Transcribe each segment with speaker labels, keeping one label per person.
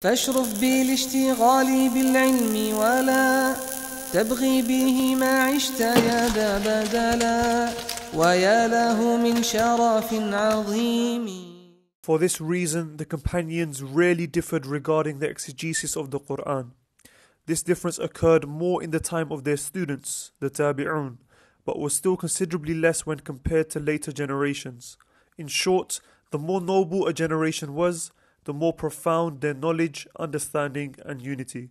Speaker 1: فاشرف بالاشتغال بالعلم ولا تبغي به ما عشت يا ذا بدلا ويا له من شرف عظيم
Speaker 2: For this reason, the companions rarely differed regarding the exegesis of the Quran. This difference occurred more in the time of their students, the Tabi'un, but was still considerably less when compared to later generations. In short, the more noble a generation was, the more profound their knowledge, understanding, and unity.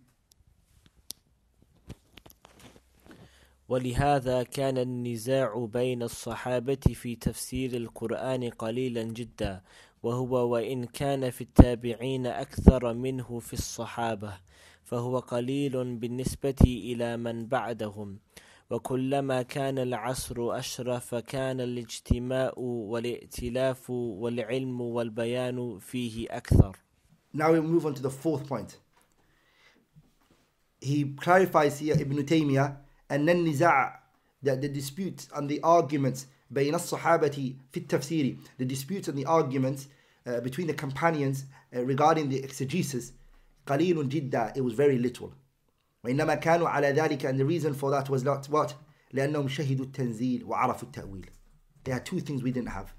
Speaker 3: ولهذا كان النزاع بين الصحابة في تفسير القرآن قليلا جدا وهو وإن كان في التابعين أكثر منه في الصحابة فهو قليل بالنسبة إلى من بعدهم وكلما كان العصر أشرف كان الاجتماع والائتلاف والعلم والبيان فيه أكثر
Speaker 4: Now we move on to the fourth point. He clarifies here Ibn Taymiyyah أن النزاع that the disputes and the arguments بين الصحابة في التفسير the disputes and the arguments uh, between the companions uh, regarding the exegesis قليل جدا it was very little وإنما كانوا على ذلك and the reason for that was not what لأنهم شهدوا التنزيل وعرفوا التأويل they had two things we didn't have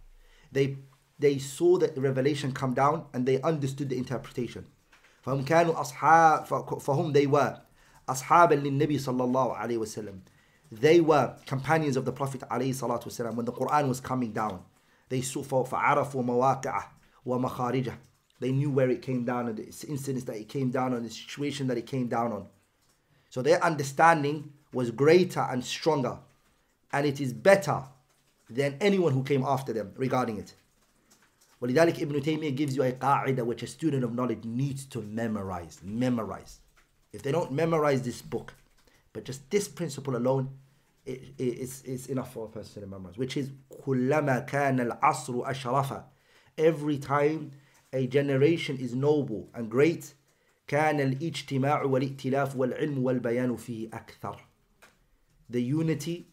Speaker 4: they they saw the revelation come down and they understood the interpretation فهم كانوا أصحاب فهم they were أصحابا للنبي صلى الله عليه وسلم they were companions of the Prophet عليه الصلاة والسلام when the Quran was coming down they saw فعرفوا مواقعه ومخارجه they knew where it came down and the incidents that it came down on the situation that it came down on so their understanding was greater and stronger and it is better than anyone who came after them regarding it ولذلك Ibn Taymiyyah gives you a قاعدة which a student of knowledge needs to memorize memorize if they don't memorize this book but just this principle alone it, it, it's, it's enough for a person to memorize which is كلما كان العصر أشرف every time a generation is noble and great كان الاجتماع والائتلاف والعلم والبيان فيه أكثر the unity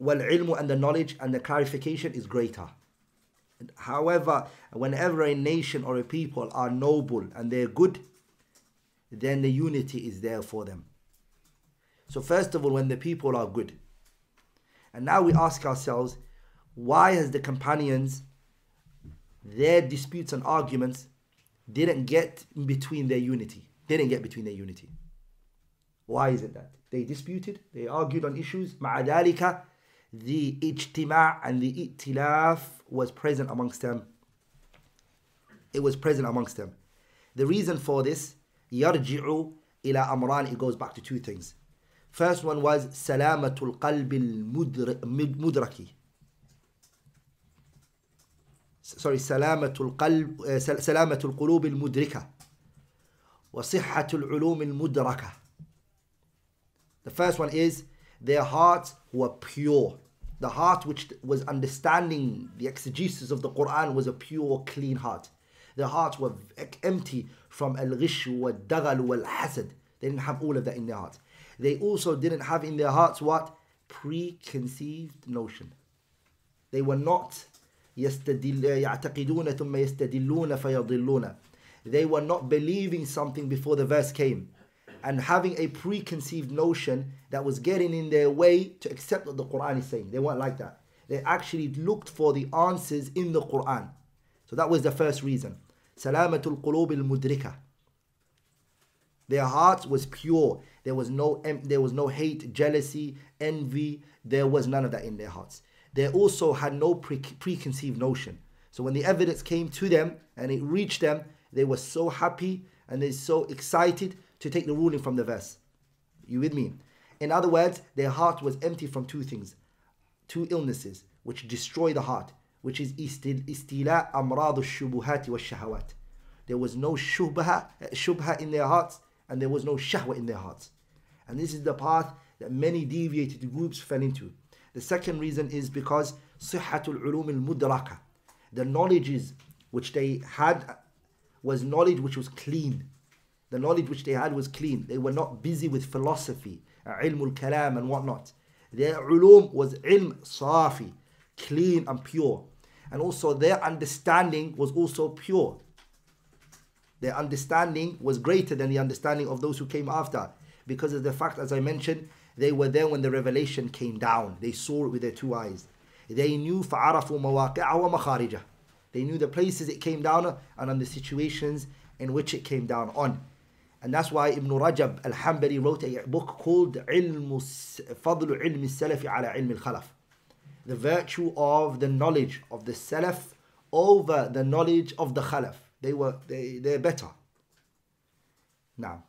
Speaker 4: والعلم and the knowledge and the clarification is greater however whenever a nation or a people are noble and they're good then the unity is there for them so first of all when the people are good and now we ask ourselves why has the companions their disputes and arguments didn't get between their unity. They didn't get between their unity. Why is it that? They disputed, they argued on issues. Ma'adalika, the ijtima' and the ittilaf was present amongst them. It was present amongst them. The reason for this, yarji'u ila amran, it goes back to two things. First one was salamatul qalbi mudraki sorry سلامة القلب سلامة القلوب المدركة وصحة العلوم المدركة The first one is their hearts were pure. The heart which was understanding the exegesis of the Quran was a pure, clean heart. Their hearts were empty from al-ghish wal-daghal wal-hasad. They didn't have all of that in their hearts. They also didn't have in their hearts what? Preconceived notion. They were not يستدل يعتقدون ثم يستدلون فيضلون they were not believing something before the verse came and having a preconceived notion that was getting in their way to accept what the Quran is saying they weren't like that they actually looked for the answers in the Quran so that was the first reason سلامة القلوب المدركة their hearts was pure there was no there was no hate jealousy envy there was none of that in their hearts they also had no pre- preconceived notion. So when the evidence came to them and it reached them, they were so happy and they're so excited to take the ruling from the verse. You with me? In other words, their heart was empty from two things, two illnesses which destroy the heart, which is istila amrad shubuhat wa shahawat. There was no shubha, shubha in their hearts and there was no shahwa in their hearts. And this is the path that many deviated groups fell into. The second reason is because صحة العلوم المدركة. The knowledges which they had was knowledge which was clean. The knowledge which they had was clean. They were not busy with philosophy, ilm al-kalam and whatnot. Their ulum was ilm safi, clean and pure. And also their understanding was also pure. Their understanding was greater than the understanding of those who came after. Because of the fact, as I mentioned, they were there when the revelation came down. They saw it with their two eyes. They knew فَعَرَفُوا مَوَاقِعَ وَمَخَارِجَهُ They knew the places it came down on and on the situations in which it came down on. And that's why Ibn Rajab al-Hanbali wrote a book called علم فضل علم السلف على علم الخلف. The virtue of the knowledge of the Salaf over the knowledge of the Khalaf. They were they, they're better. Now.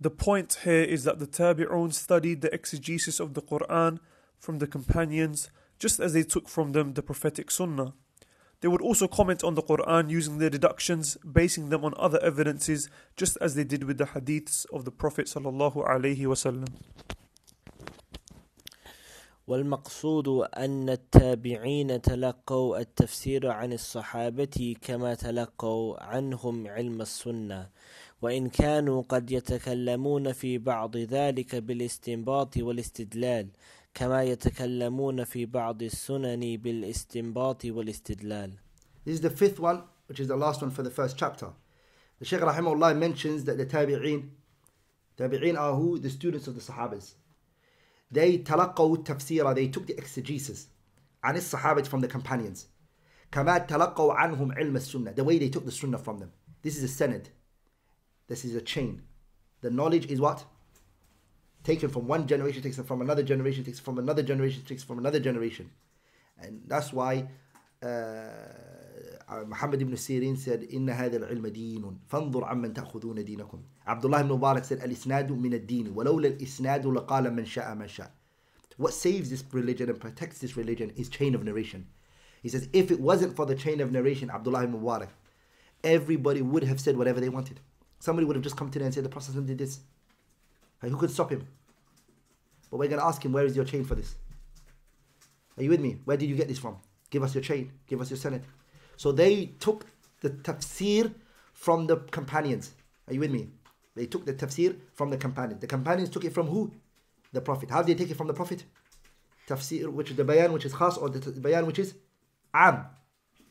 Speaker 2: The point here is that the Tabi'un studied the exegesis of the Quran from the companions just as they took from them the prophetic sunnah. They would also comment on the Quran using their deductions, basing them on other evidences, just as they did with the hadiths of the Prophet sallallahu alaihi wasallam.
Speaker 3: والمقصود أن التابعين تلقوا التفسير عن الصحابة كما تلقوا عنهم علم السنة وإن كانوا قد يتكلمون في بعض ذلك بالاستنباط والاستدلال كما يتكلمون في بعض السنن بالاستنباط والاستدلال.
Speaker 4: This is the fifth one, which is the last one for the first chapter. The Shaykh Rahimahullah mentions that the Tabi'een, Tabi'een are who? The students of the Sahabas. They تلقوا التفسير, they took the exegesis عن الصحابة from the companions. كما تلقوا عنهم علم السنة, the way they took the sunnah from them. This is a sanad. This is a chain. The knowledge is what? Taken from one generation, takes it from another generation, takes it from another generation, takes it from another generation. And that's why uh, Muhammad ibn Sirin said, إن هذا العلم دين فانظر عمن تأخذون دينكم. Abdullah ibn Mubarak said, الإسناد من الدين ولولا الإسناد لقال من شاء من شاء. What saves this religion and protects this religion is chain of narration. He says, if it wasn't for the chain of narration, Abdullah ibn Mubarak, everybody would have said whatever they wanted. Somebody would have just come today and said, the Prophet did this. And who could stop him? But we're going to ask him, where is your chain for this? Are you with me? Where did you get this from? Give us your chain. Give us your sanad. So they took the tafsir from the companions. Are you with me? They took the tafsir from the companions. The companions took it from who? The Prophet. How did they take it from the Prophet? Tafsir, which is the bayan, which is khas, or the bayan, which is am.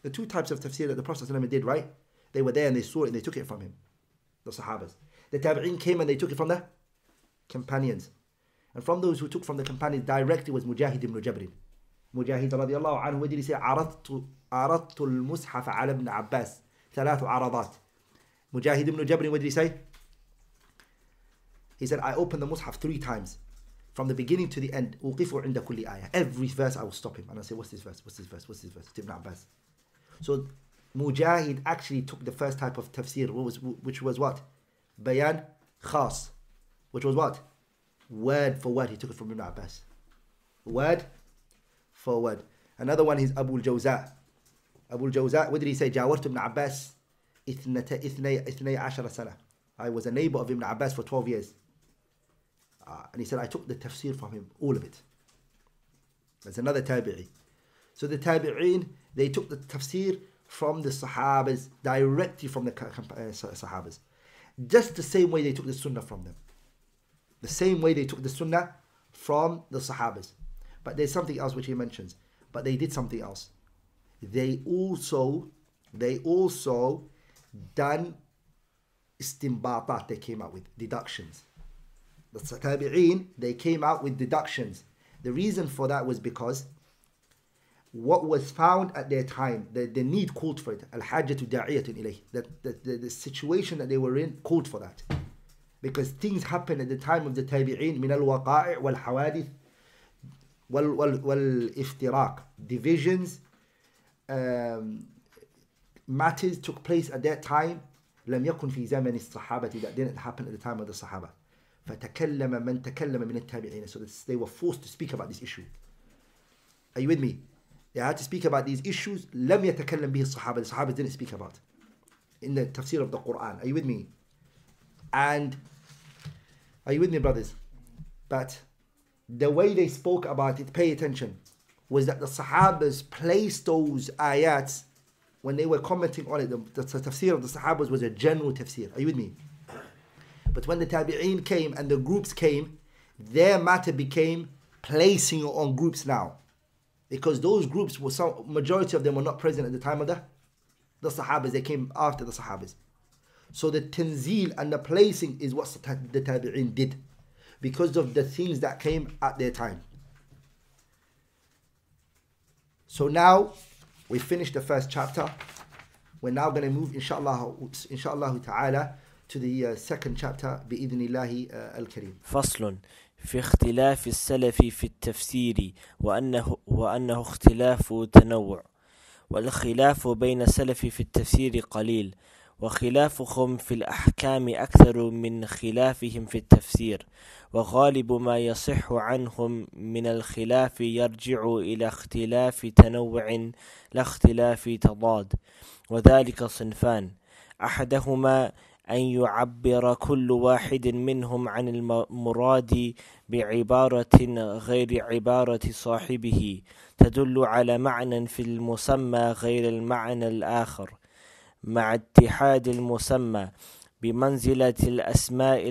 Speaker 4: The two types of tafsir that the Prophet did, right? They were there and they saw it and they took it from him The Sahabas. The Tabi'een came and they took it from the companions. And from those who took from the companions directly was Mujahid ibn Jabrin. مجاهد رضي الله عنه ودري سي عرضت عرضت المصحف على ابن عباس ثلاث عرضات مجاهد بن جبر ودري سي He said, I opened the Mus'haf three times. From the beginning to the end. أوقف عند كل آية. Every verse I will stop him. And I say, what's this verse? What's this verse? What's this verse? Ibn Abbas. So Mujahid actually took the first type of tafsir, which was what? Bayan khas, which was what? Word for word, he took it from Ibn Abbas. Word for word. Another one is Abu al-Jawza. Abu al-Jawza, what did he say? Jawartu Ibn Abbas ithnay. I was a neighbor of Ibn Abbas for 12 years. Uh, and he said, I took the tafsir from him, all of it. That's another tabi'i. So the tabi'in they took the tafsir from the sahabas, directly from the uh, sahabas. Just the same way they took the sunnah from them. The same way they took the sunnah from the sahabas. But there's something else which he mentions. But they did something else. They also, they also done istimbatat they came out with, deductions. The tabi'een, they came out with deductions. The reason for that was because what was found at their time, the, the need called for it. Al-hajjatu da'iyatun ilayh. That the, the, the situation that they were in called for that. Because things happened at the time of the tabi'een, min al-waqa'i' wal-hawadith, wal-iftiraq. Divisions, um, matters took place at that time لم يكن في زمن الصحابة that didn't happen at the time of the Sahaba فتكلم من تكلم من التابعين so they were forced to speak about this issue are you with me they had to speak about these issues لم يتكلم به الصحابة the Sahaba didn't speak about in the tafsir of the Quran are you with me and are you with me brothers but the way they spoke about it pay attention was that the Sahabas placed those ayats when they were commenting on it, the, the, the tafsir of the Sahabas was a general tafsir. Are you with me? But when the Tabi'een came and the groups came, their matter became placing it on groups now. Because those groups were some majority of them were not present at the time of the, the the Sahabas, they came after the Sahabas. So the tanzil and the placing is what the Tabi'in did because of the things that came at their time. So now we finished the first chapter. We're now going to move, inshallah, inshallah ta'ala, to the uh, second chapter, بإذن الله uh, الكريم.
Speaker 3: فصل في اختلاف السلف في التفسير وأنه, وأنه اختلاف تنوع. والخلاف بين السلف في التفسير قليل وخلافهم في الأحكام أكثر من خلافهم في التفسير. وغالب ما يصح عنهم من الخلاف يرجع إلى اختلاف تنوع لا اختلاف تضاد وذلك صنفان. أحدهما أن يعبر كل واحد منهم عن المراد بعبارة غير عبارة صاحبه تدل على معنى في المسمى غير المعنى الآخر مع اتحاد المسمى بمنزلة الأسماء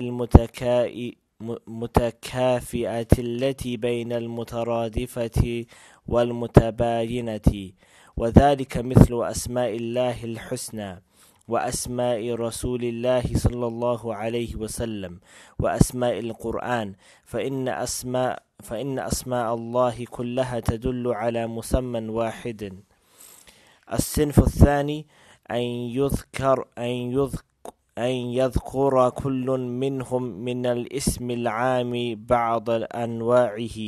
Speaker 3: المتكافئة التي بين المترادفة والمتباينة وذلك مثل أسماء الله الحسنى. وأسماء رسول الله صلى الله عليه وسلم وأسماء القرآن فإن أسماء فإن أسماء الله كلها تدل على مسمى واحد. الصنف الثاني أن يذكر أن يذكر أن يذكر كل منهم من الاسم العام بعض أنواعه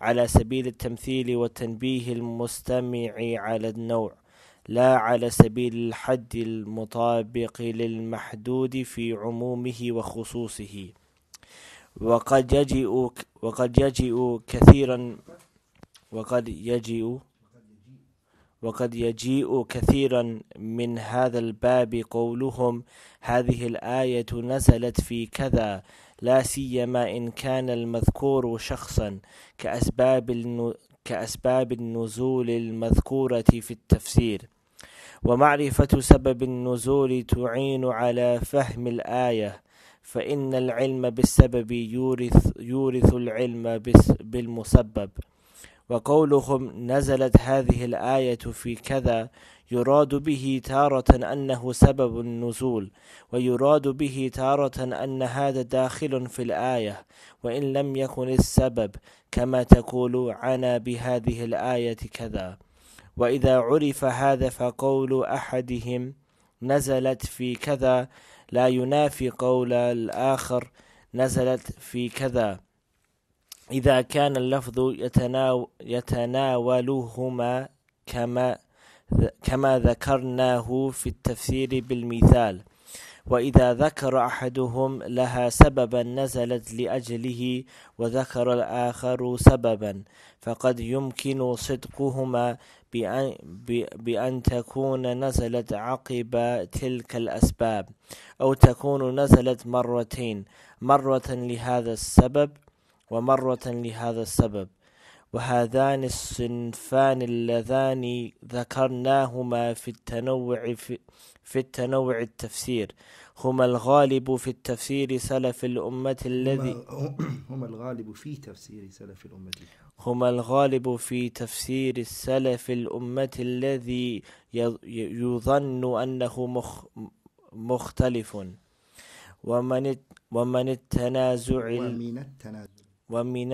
Speaker 3: على سبيل التمثيل وتنبيه المستمع على النوع. لا على سبيل الحد المطابق للمحدود في عمومه وخصوصه. وقد يجيء وقد يجيء كثيرا وقد يجيء وقد يجيء كثيرا من هذا الباب قولهم هذه الآية نزلت في كذا لا سيما إن كان المذكور شخصا كأسباب كأسباب النزول المذكورة في التفسير. ومعرفة سبب النزول تعين على فهم الآية فإن العلم بالسبب يورث, يورث العلم بالمسبب. وقولهم نزلت هذه الآية في كذا يراد به تارة أنه سبب النزول ويراد به تارة أن هذا داخل في الآية وإن لم يكن السبب كما تقول عنا بهذه الآية كذا. وإذا عرف هذا فقول أحدهم نزلت في كذا لا ينافي قول الآخر نزلت في كذا. إذا كان اللفظ يتناولهما كما كما ذكرناه في التفسير بالمثال. وإذا ذكر أحدهم لها سببا نزلت لأجله وذكر الآخر سببا فقد يمكن صدقهما بأن, بأن تكون نزلت عقب تلك الأسباب أو تكون نزلت مرتين مرة لهذا السبب ومرة لهذا السبب. وهذان الصنفان اللذان ذكرناهما في التنوع في, في التنوع التفسير. هما الغالب في التفسير سلف الأمة الذي
Speaker 4: هما الغالب في تفسير سلف الأمة.
Speaker 3: هما الغالب في تفسير السلف الأمة الذي يظن أنه مخ مختلف. ومن ومن التنازع
Speaker 4: ومن التنازع.
Speaker 3: ومن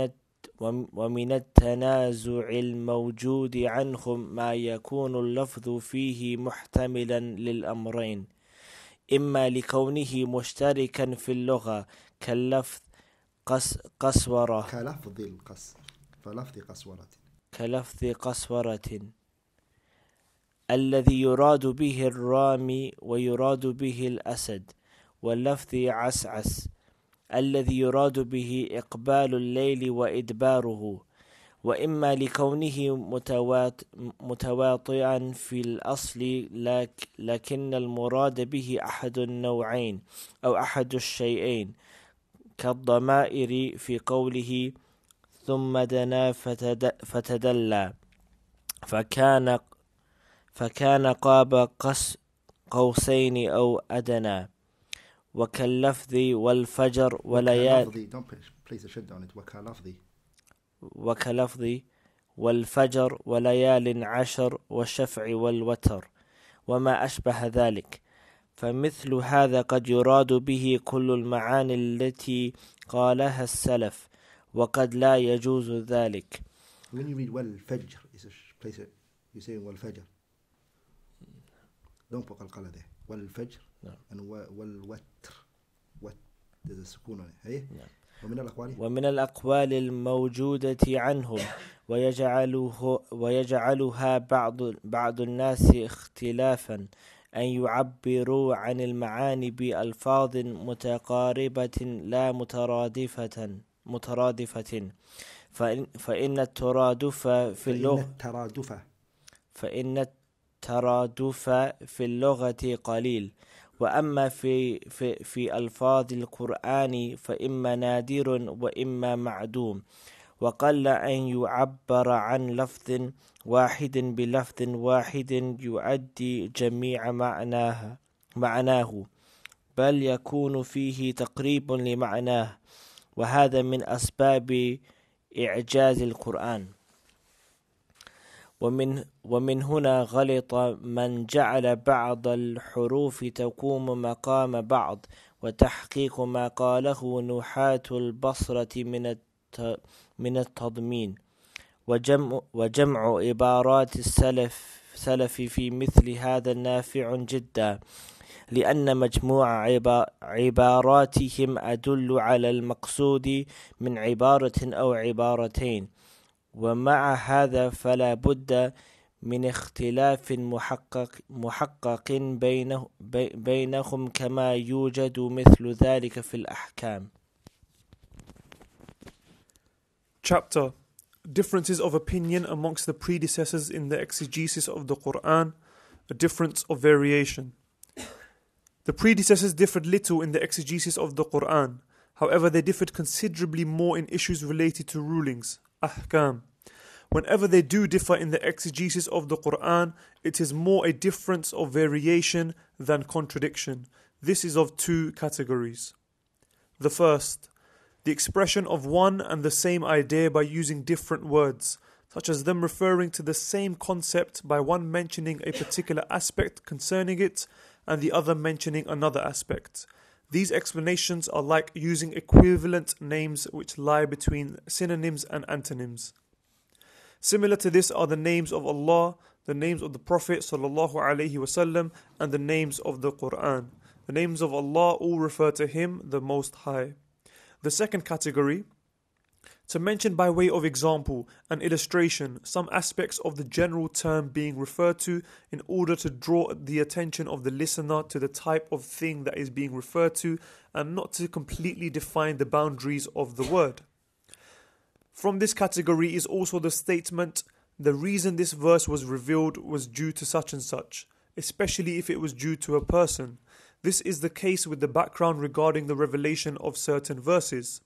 Speaker 3: ومن التنازع الموجود عنهم ما يكون اللفظ فيه محتملا للأمرين. إما لكونه مشتركا في اللغة كاللفظ قس قسورة.
Speaker 4: كلفظ القص فلفظ قسورة.
Speaker 3: كلفظ قسورة. الذي يراد به الرامي ويراد به الأسد واللفظ عسعس. الذي يراد به إقبال الليل وإدباره وإما لكونه متواطئا في الأصل لك لكن المراد به أحد النوعين أو أحد الشيئين كالضمائر في قوله ثم دنا فتدلى فكان فكان قاب قس قوسين أو أدنى. وكاللفظ والفجر وليال
Speaker 4: وكلفظ don't place a shade on it وكلفظ
Speaker 3: وكلفظ والفجر وليال عشر والشفع والوتر وما أشبه ذلك فمثل هذا قد يراد به كل المعاني التي قالها السلف وقد لا يجوز ذلك
Speaker 4: When you read والفجر, it's a place. You say والفجر. Don't put there. والفجر
Speaker 3: نعم.
Speaker 4: و- والوتر. وت there's a سكون on it. هي؟
Speaker 3: نعم.
Speaker 4: ومن الأقوال
Speaker 3: ومن الأقوال الموجودة عنهم ويجعله ويجعلها بعض بعض الناس اختلافا أن يعبروا عن المعاني بألفاظ متقاربة لا مترادفة مترادفة فإن, فإن الترادف في
Speaker 4: فإن
Speaker 3: اللغة
Speaker 4: الترادف
Speaker 3: فإن الترادف في اللغة قليل وأما في, في, في ألفاظ القرآن فإما نادر وإما معدوم. وقل أن يعبر عن لفظ واحد بلفظ واحد يؤدي جميع معناها معناه بل يكون فيه تقريب لمعناه وهذا من أسباب إعجاز القرآن. ومن ومن هنا غلط من جعل بعض الحروف تقوم مقام بعض وتحقيق ما قاله نحاة البصرة من من التضمين. وجمع وجمع عبارات السلف سلف في مثل هذا نافع جدا لأن مجموع عبا- عباراتهم أدل على المقصود من عبارة أو عبارتين. ومع هذا فلا بد من اختلاف محقق محقق بينه بي- بينهم كما يوجد مثل ذلك في الأحكام
Speaker 2: Chapter Differences of opinion amongst the predecessors in the exegesis of the Quran, a difference of variation. The predecessors differed little in the exegesis of the Quran, however, they differed considerably more in issues related to rulings, ahkam. Whenever they do differ in the exegesis of the Quran, it is more a difference of variation than contradiction. This is of two categories. The first, the expression of one and the same idea by using different words, such as them referring to the same concept by one mentioning a particular aspect concerning it and the other mentioning another aspect. These explanations are like using equivalent names which lie between synonyms and antonyms. Similar to this are the names of Allah, the names of the Prophet wasallam, and the names of the Quran. The names of Allah all refer to Him, the Most High. The second category, to mention by way of example and illustration some aspects of the general term being referred to in order to draw the attention of the listener to the type of thing that is being referred to and not to completely define the boundaries of the word. From this category is also the statement the reason this verse was revealed was due to such and such, especially if it was due to a person. This is the case with the background regarding the revelation of certain verses.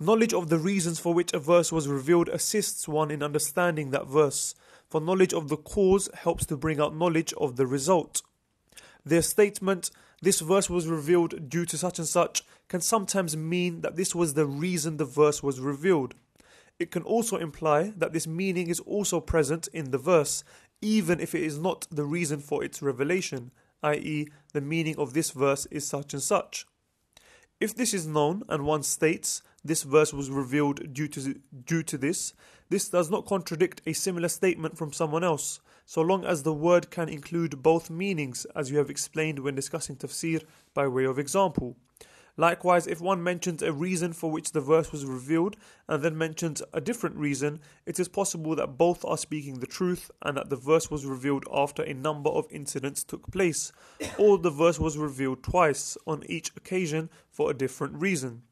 Speaker 2: Knowledge of the reasons for which a verse was revealed assists one in understanding that verse, for knowledge of the cause helps to bring out knowledge of the result. Their statement, this verse was revealed due to such and such, can sometimes mean that this was the reason the verse was revealed. It can also imply that this meaning is also present in the verse, even if it is not the reason for its revelation, i.e., the meaning of this verse is such and such. If this is known and one states this verse was revealed due to due to this, this does not contradict a similar statement from someone else, so long as the word can include both meanings, as you have explained when discussing tafsir by way of example. Likewise, if one mentions a reason for which the verse was revealed and then mentions a different reason, it is possible that both are speaking the truth and that the verse was revealed after a number of incidents took place, or the verse was revealed twice on each occasion for a different reason.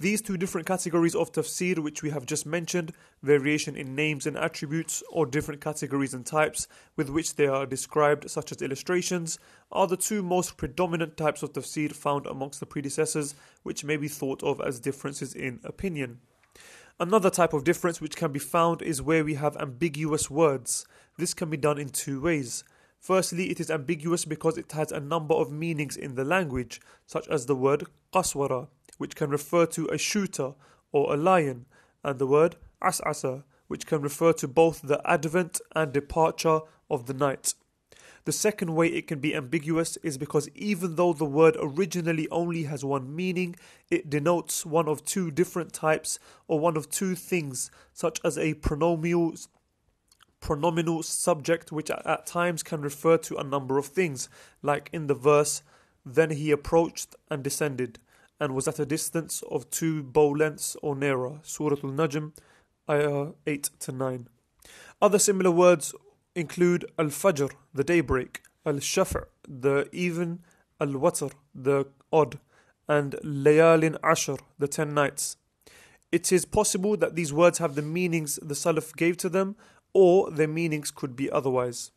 Speaker 2: These two different categories of tafsir, which we have just mentioned, variation in names and attributes, or different categories and types with which they are described, such as illustrations, are the two most predominant types of tafsir found amongst the predecessors, which may be thought of as differences in opinion. Another type of difference which can be found is where we have ambiguous words. This can be done in two ways. Firstly, it is ambiguous because it has a number of meanings in the language, such as the word qaswara, which can refer to a shooter or a lion, and the word as'asa, which can refer to both the advent and departure of the night. The second way it can be ambiguous is because even though the word originally only has one meaning, it denotes one of two different types or one of two things, such as a pronominal pronominal subject which at times can refer to a number of things, like in the verse, Then he approached and descended, and was at a distance of two bow lengths or nearer. Surah Al Najm, ayah 8 to 9. Other similar words include Al Fajr, the daybreak, Al Shaf', the even, Al Watr, the odd, and Layalin Ashr, the ten nights. It is possible that these words have the meanings the Salaf gave to them, or their meanings could be otherwise.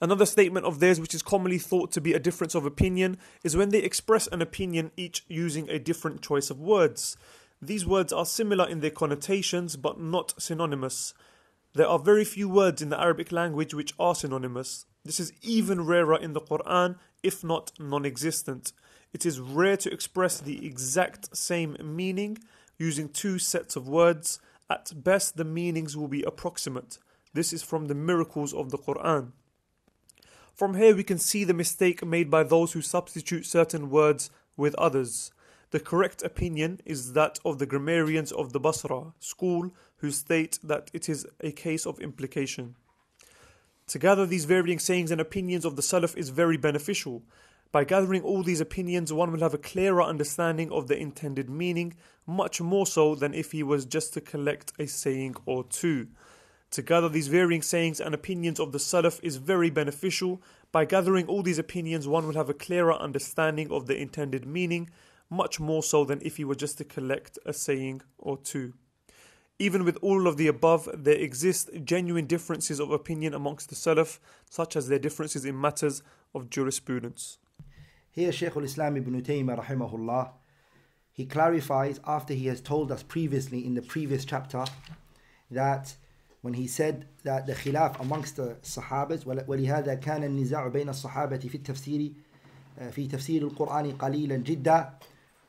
Speaker 2: Another statement of theirs, which is commonly thought to be a difference of opinion, is when they express an opinion each using a different choice of words. These words are similar in their connotations but not synonymous. There are very few words in the Arabic language which are synonymous. This is even rarer in the Quran, if not non existent. It is rare to express the exact same meaning using two sets of words. At best, the meanings will be approximate. This is from the miracles of the Quran. From here, we can see the mistake made by those who substitute certain words with others. The correct opinion is that of the grammarians of the Basra school who state that it is a case of implication. To gather these varying sayings and opinions of the Salaf is very beneficial. By gathering all these opinions, one will have a clearer understanding of the intended meaning, much more so than if he was just to collect a saying or two. To gather these varying sayings and opinions of the Salaf is very beneficial. By gathering all these opinions, one will have a clearer understanding of the intended meaning, much more so than if he were just to collect a saying or two. Even with all of the above, there exist genuine differences of opinion amongst the Salaf, such as their differences in matters of jurisprudence.
Speaker 4: Here, Shaykh al Islam ibn Taymiyyah, rahimahullah, he clarifies after he has told us previously in the previous chapter that when he said that the khilaf amongst the Sahabas ولهذا كان النزاع بين الصحابة في التفسير في تفسير القرآن قليلا جدا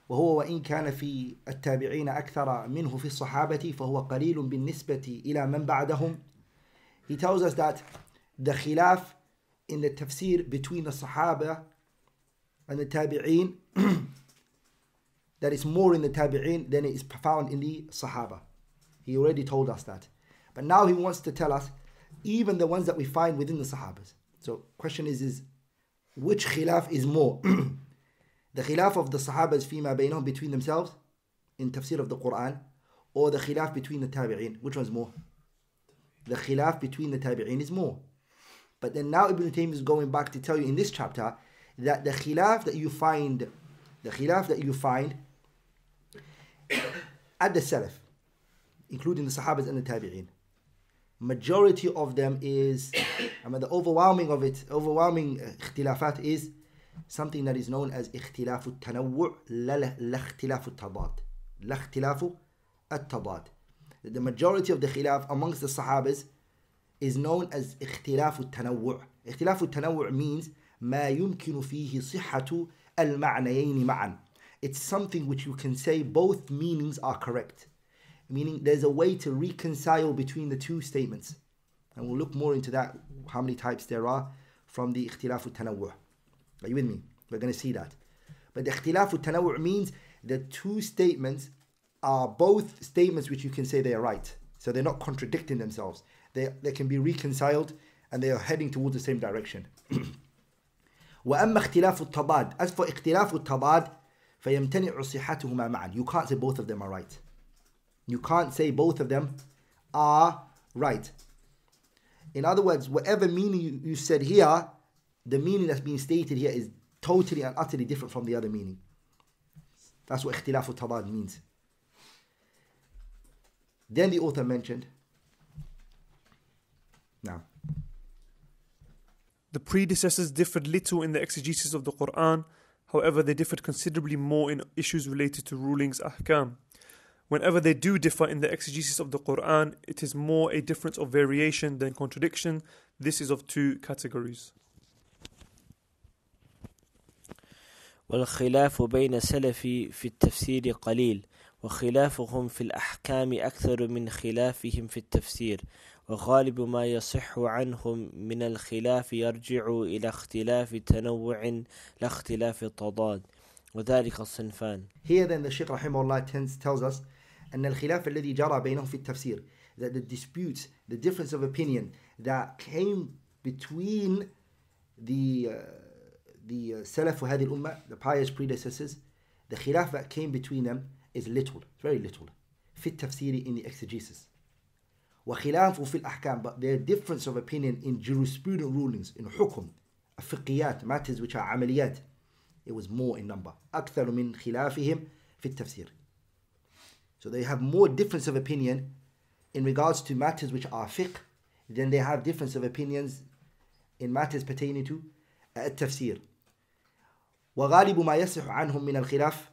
Speaker 4: وهو وإن كان في التابعين أكثر منه في الصحابة فهو قليل بالنسبة إلى من بعدهم He tells us that the khilaf in the tafsir between the Sahaba and the Tabi'een that is more in the Tabi'een than it is found in the Sahaba. He already told us that. But now he wants to tell us even the ones that we find within the Sahabas. So question is, is which khilaf is more? the khilaf of the Sahabas fima bainahum between themselves in tafsir of the Quran or the khilaf between the tabi'een? Which one's more? The khilaf between the tabi'een is more. But then now Ibn Taymiyyah is going back to tell you in this chapter that the khilaf that you find, the khilaf that you find at the Salaf, including the Sahabas and the Tabi'een, majority of them is, I mean, the overwhelming of it, overwhelming اختلافات is something that is known as اختلاف التنوع لا اختلاف التضاد لا اختلاف التضاد the majority of the khilaf amongst the sahabas is known as اختلاف التنوع اختلاف التنوع means ما يمكن فيه صحة المعنيين معا it's something which you can say both meanings are correct meaning there's a way to reconcile between the two statements. And we'll look more into that, how many types there are from the اختلاف التنوع. Are you with me? We're going to see that. But the اختلاف التنوع means the two statements are both statements which you can say they are right. So they're not contradicting themselves. They, they can be reconciled and they are heading towards the same direction. وأما اختلاف التضاد As for اختلاف التضاد فيمتنع صحتهما معا You can't say both of them are right. You can't say both of them are right. In other words, whatever meaning you, you said here, the meaning that's being stated here is totally and utterly different from the other meaning. That's what اختلاف التضاد means. Then the author mentioned. Now.
Speaker 2: The predecessors differed little in the exegesis of the Quran, however, they differed considerably more in issues related to rulings, ahkam. Whenever they do differ in the exegesis of the Quran, it is more a difference of variation than contradiction. This is of two categories.
Speaker 3: والخلاف بين السلف في التفسير قليل وخلافهم في الأحكام أكثر من خلافهم في التفسير وغالب ما يصح عنهم من الخلاف يرجع إلى اختلاف تنوع لا اختلاف تضاد وذلك الصنفان
Speaker 4: Here then the Shaykh rahimahullah tends, tells us أن الخلاف الذي جرى بينهم في التفسير that the disputes, the difference of opinion that came between the uh, the uh, Salaf of هذه الأمة, the pious predecessors, the khilaf that came between them is little, very little. في التفسير in the exegesis. وخلاف في الأحكام but their difference of opinion in jurisprudent rulings in حكم الفقهيات matters which are عمليات it was more in number أكثر من خلافهم في التفسير so they have more difference of opinion in regards to matters which are fiqh than they have difference of opinions in matters pertaining to التفسير وغالب ما يصح عنهم من الخلاف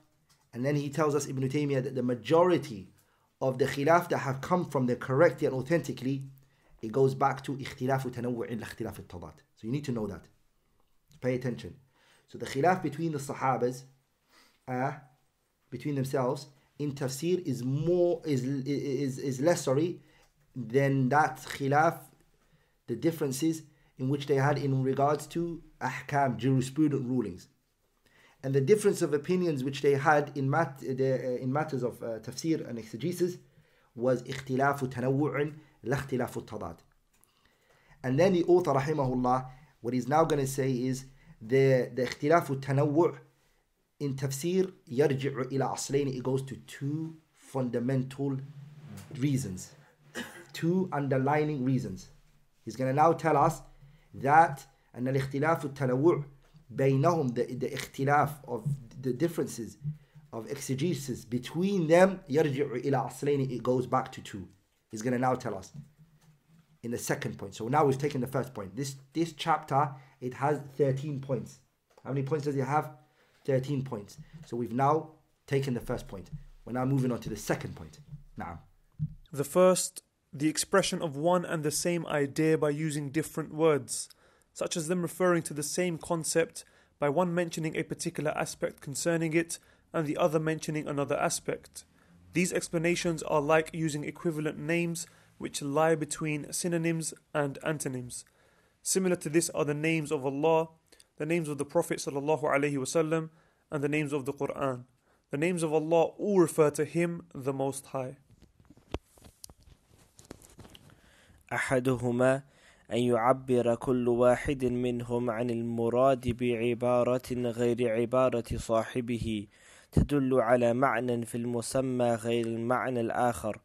Speaker 4: and then he tells us Ibn Taymiyyah that the majority of the khilaf that have come from them correctly and authentically it goes back to اختلاف تنوع لا اختلاف التضاد so you need to know that pay attention so the khilaf between the sahabas uh, between themselves in tafsir is more is is is less sorry than that khilaf the differences in which they had in regards to ahkam jurisprudent rulings and the difference of opinions which they had in mat the, uh, in matters of uh, tafsir and exegesis was اختلاف تنوع لا اختلاف التضاد and then the author rahimahullah what he's now going to say is the the اختلاف التنوع in tafsir يرجع إلى أصلين it goes to two fundamental reasons two underlining reasons he's going to now tell us that أن الاختلاف التنوع بينهم the, the اختلاف of the differences of exegesis between them يرجع إلى أصلين it goes back to two he's going to now tell us in the second point so now we've taken the first point this this chapter it has 13 points how many points does it have 13 points so we've now taken the first point we're now moving on to the second point now
Speaker 2: The first, the expression of one and the same idea by using different words, such as them referring to the same concept by one mentioning a particular aspect concerning it and the other mentioning another aspect. These explanations are like using equivalent names which lie between synonyms and antonyms. Similar to this are the names of Allah, the names of the Prophet sallallahu alaihi wasallam, and the names of the Quran. The names of Allah all refer to Him, the Most High.
Speaker 3: أحدهما أن يعبر كل واحد منهم عن المراد بعبارة غير عبارة صاحبه تدل على معنى في المسمى غير المعنى الآخر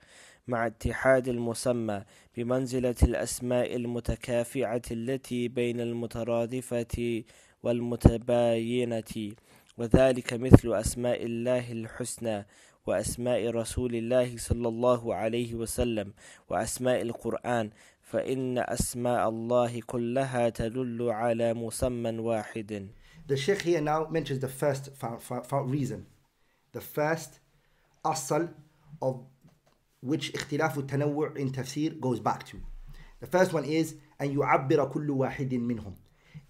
Speaker 3: مع اتحاد المسمى بمنزلة الأسماء المتكافئة التي بين المترادفة والمتباينة. وذلك مثل أسماء الله الحسنى وأسماء رسول الله صلى الله عليه وسلم وأسماء القرآن فإن أسماء الله كلها تدل على مسمى واحد
Speaker 4: The Sheikh here now mentions the first reason, the first asal of which اختلاف التنوع in tafsir goes back to. The first one is أن يعبر كل واحد منهم.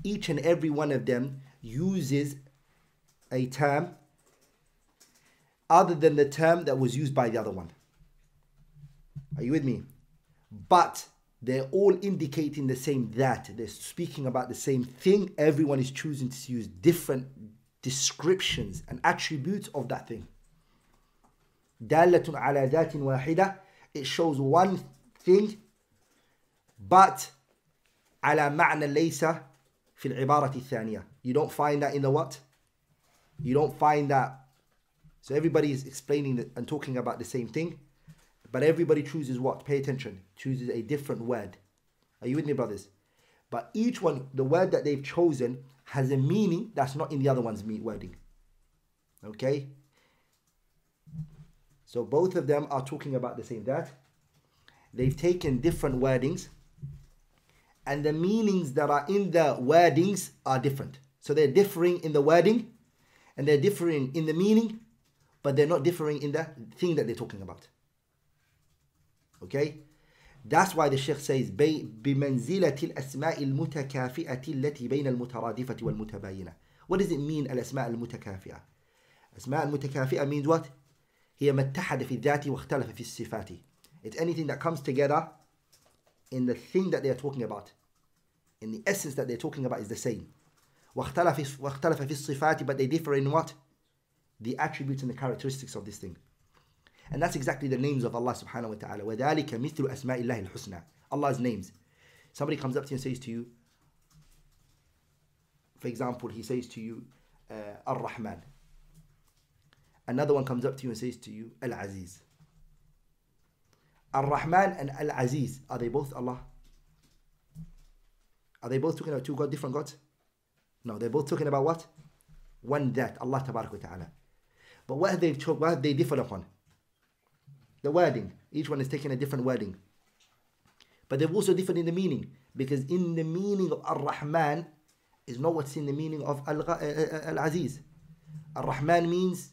Speaker 4: Each and every one of them uses a term other than the term that was used by the other one. Are you with me? But they're all indicating the same that. They're speaking about the same thing. Everyone is choosing to use different descriptions and attributes of that thing. دالة على ذات واحدة. It shows one thing but على معنى ليس في العبارة الثانية. You don't find that in the what? You don't find that. So everybody is explaining the- and talking about the same thing, but everybody chooses what? Pay attention. Chooses a different word. Are you with me, brothers? But each one, the word that they've chosen has a meaning that's not in the other one's wording. Okay? So both of them are talking about the same that. They've taken different wordings, and the meanings that are in the wordings are different. So they're differing in the wording, and they're differing in the meaning, but they're not differing in the thing that they're talking about. Okay? That's why the Sheikh says "بي- بمنزلة الأسماء المتكافئة التي بين المترادفة والمتباينة. What does it mean الأسماء المتكافئة? أسماء المتكافئة means what? هي ما اتحد في الذات واختلف في الصفات. It's anything that comes together in the thing that they are talking about, in the essence that they're talking about is the same. واختلف واختلف في الصفات but they differ in what? The attributes and the characteristics of this thing. And that's exactly the names of Allah subhanahu wa ta'ala. وَذَلِكَ مِثْلُ أَسْمَاءِ اللَّهِ الْحُسْنَى Allah's names. Somebody comes up to you and says to you, for example, he says to you, uh, Ar-Rahman. Another one comes up to you and says to you, Al-Aziz. Ar-Rahman and Al-Aziz, are they both Allah? Are they both talking about two God, different gods? No, they're both talking about what? One that, Allah Tabarak wa Ta'ala. But what have they what have they differed upon? the wording. Each one is taking a different wording. But they're also different in the meaning because in the meaning of Ar-Rahman is not what's in the meaning of uh, uh, uh, Al-Aziz. Ar-Rahman means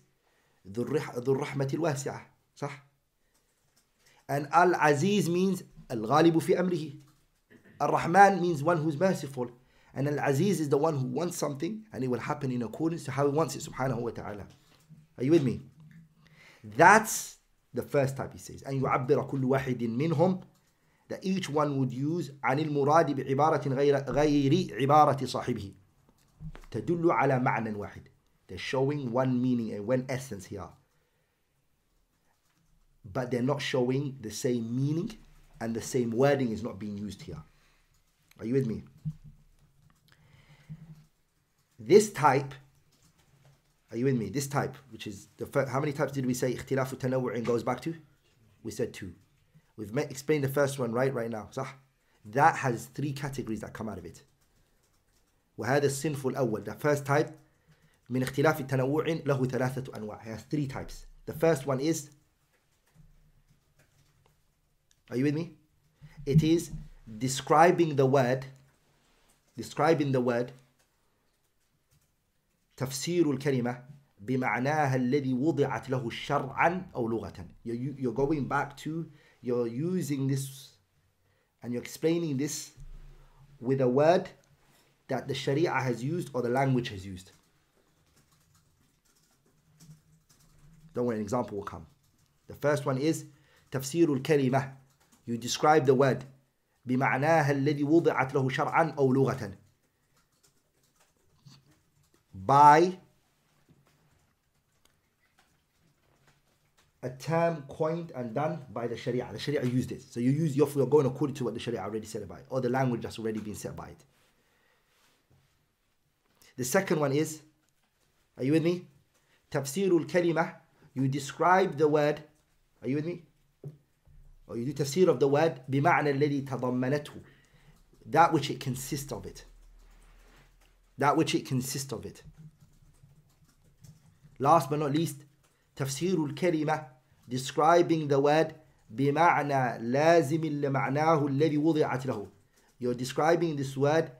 Speaker 4: the rahmatil wasi'ah, صح? And Al-Aziz means Al-Ghalibu fi amrihi. Ar-Rahman means one who's merciful. And Al-Aziz is the one who wants something and it will happen in accordance to how he wants it, subhanahu wa ta'ala. Are you with me? That's the first type he says. أن يعبر كل واحد منهم that each one would use عن المراد بعبارة غير غير عبارة صاحبه تدل على معنى واحد. They're showing one meaning and one essence here. But they're not showing the same meaning and the same wording is not being used here. Are you with me? This type, are you with me? This type, which is the first, how many types did we say اختلاف التنوع goes back to? We said two. We've met, explained the first one right right now. صح? That has three categories that come out of it. وهذا الصنف الأول the first type من اختلاف التنوع له ثلاثة أنواع it has three types the first one is are you with me it is describing the word describing the word تفسير الكلمة بمعناها الذي وضعت له شرعا أو لغة you're, going back to you're using this and you're explaining this with a word that the Sharia has used or the language has used. Don't worry, an example will come. The first one is تفسير الكلمة. You describe the word بمعناها الذي وضعت له شرعا أو لغة. By a term coined and done by the Sharia. The Sharia used it. So you use you're, you're going according to what the Sharia already said about it, or the language that's already been said by it. The second one is, are you with me? Tafsirul kalimah. You describe the word. Are you with me? Or you do tafsir of the word بمعنى الذي تضمنته. That which it consists of it. That which it consists of it. Last but not least, تفسير الكلمة describing the word بمعنى لازم لمعناه الذي وضعت له. You're describing this word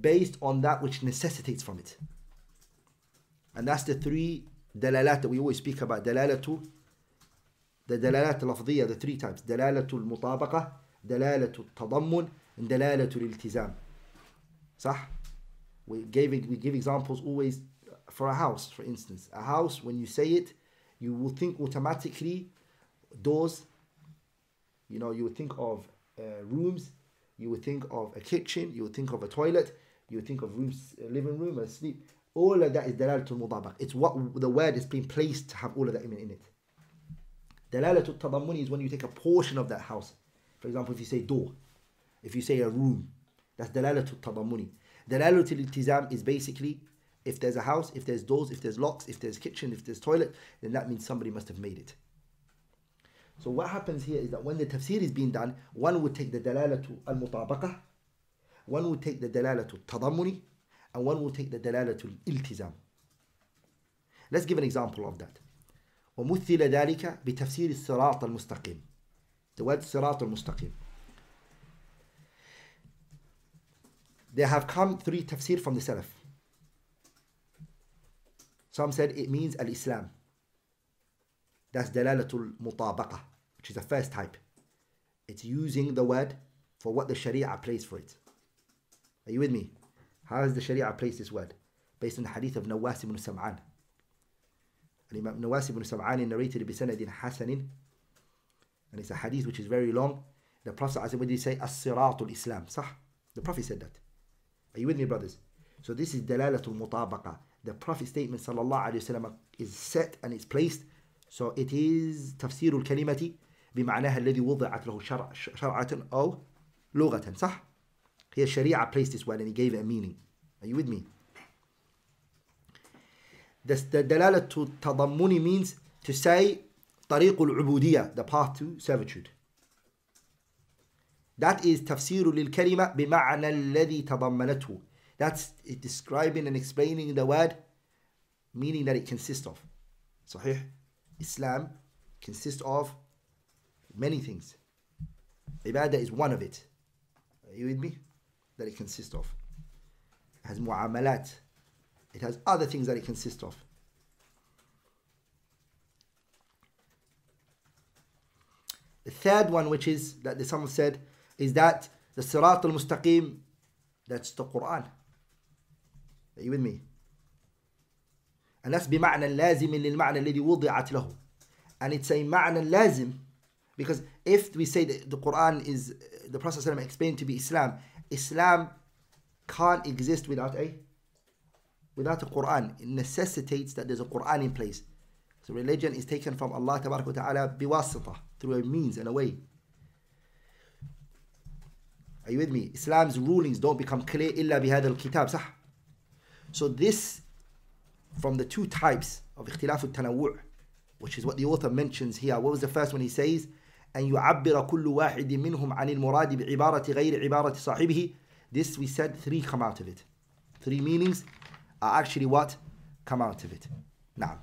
Speaker 4: based on that which necessitates from it. And that's the three dalalat that we always speak about. Dalalatu, the dalalat lafdiyya, the three types. Dalalatu al-mutabaqa, dalalatu al-tadammun, and dalalatu al-iltizam. صح? We, gave, we give examples always for a house, for instance. A house, when you say it, you will think automatically doors, you know, you would think of uh, rooms, you would think of a kitchen, you would think of a toilet, you would think of rooms, a living room, a sleep. All of that is dalalatul mutabaq. It's what the word is being placed to have all of that in, in it. Dalalatul tadammuni is when you take a portion of that house. For example, if you say door, if you say a room, that's dalalatul tadammuni. Dalalatul iltizam is basically if there's a house, if there's doors, if there's locks, if there's kitchen, if there's toilet, then that means somebody must have made it. So what happens here is that when the tafsir is being done, one would take the dalalatu al-mutabaqah, one would take the dalalatu tadammuni, and one will take the dalalatu iltizam. Let's give an example of that. ومثل ذلك بتفسير الصراط المستقيم. The word صراط المستقيم. there have come three tafsir from the Salaf. Some said it means al-Islam. That's dalalatul mutabaqa, which is the first type. It's using the word for what the Sharia placed for it. Are you with me? How has the Sharia placed this word? Based on the hadith of Nawas ibn Sam'an. Imam Nawas ibn Sam'an narrated sanadin hasanin. And it's a hadith which is very long. The Prophet when did he say as-siratul Islam, sah? The Prophet said that. Are you with me, brothers? So this is dalalatul mutabaqa. The Prophet's statement sallallahu alayhi wasallam is set and it's placed. So it is تفسير الكلمة بمعناها الذي وضعت له شرع شرعة أو لغة صح؟ Here Sharia placed this one and he gave it a meaning. Are you with me? The, the دلالة التضمن means to say طريق العبودية, the path to servitude. That is تفسير للكلمة بمعنى الذي تضمنته. That's it describing and explaining the word, meaning that it consists of. صحيح? Islam consists of many things. Ibadah is one of it. Are you with me? That it consists of. It has mu'amalat. It has other things that it consists of. The third one, which is that someone said, is that the Sirat al Mustaqim, that's the Quran. Are you with me? And that's بمعنى لازم للمعنى الذي وضعت له. And it's a معنى لازم because if we say that the Quran is the Prophet ﷺ explained to be Islam, Islam can't exist without a without a Quran. It necessitates that there's a Quran in place. So religion is taken from Allah Ta'ala biwasita, through a means and a way. Are you with me? Islam's rulings don't become clear illa bihadha al-kitab, صح? So this, from the two types of اختلاف التنوع, which is what the author mentions here. What was the first one he says? أن يعبر كل واحد منهم عن المراد بعبارة غير عبارة صاحبه. This we said three come out of it. Three meanings are actually what come out of it. نعم.